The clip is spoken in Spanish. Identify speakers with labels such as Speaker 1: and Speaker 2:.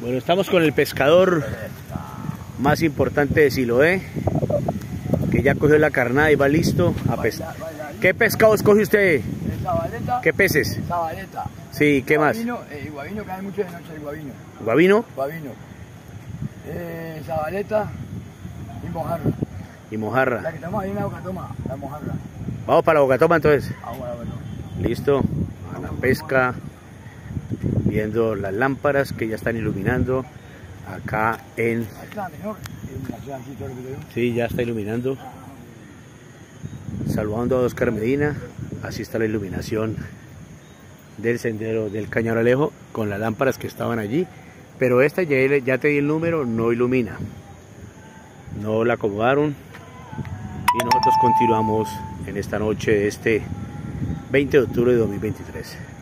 Speaker 1: Bueno, estamos con el pescador más importante de Siloé, que ya cogió la carnada y va listo a pescar. ¿Qué pescados coge usted?
Speaker 2: Sabaleta.
Speaker 1: ¿Qué peces?
Speaker 2: Sabaleta.
Speaker 1: Sí, ¿qué más?
Speaker 2: Guavino, eh, guavino cae mucho de noche el guavino.
Speaker 1: ¿Guavino?
Speaker 2: Guavino. Eh, sabaleta y mojarra.
Speaker 1: Y
Speaker 2: La
Speaker 1: mojarra.
Speaker 2: que estamos ahí en la boca toma, la mojarra.
Speaker 1: Vamos para la bocatoma entonces.
Speaker 2: Agua, agua,
Speaker 1: Listo, a la pesca, viendo las lámparas que ya están iluminando acá en... Sí, ya está iluminando. Saludando a Oscar Medina, así está la iluminación del sendero del Cañaralejo con las lámparas que estaban allí. Pero esta ya, ya te di el número, no ilumina. No la acomodaron y nosotros continuamos en esta noche este 20 de octubre de 2023.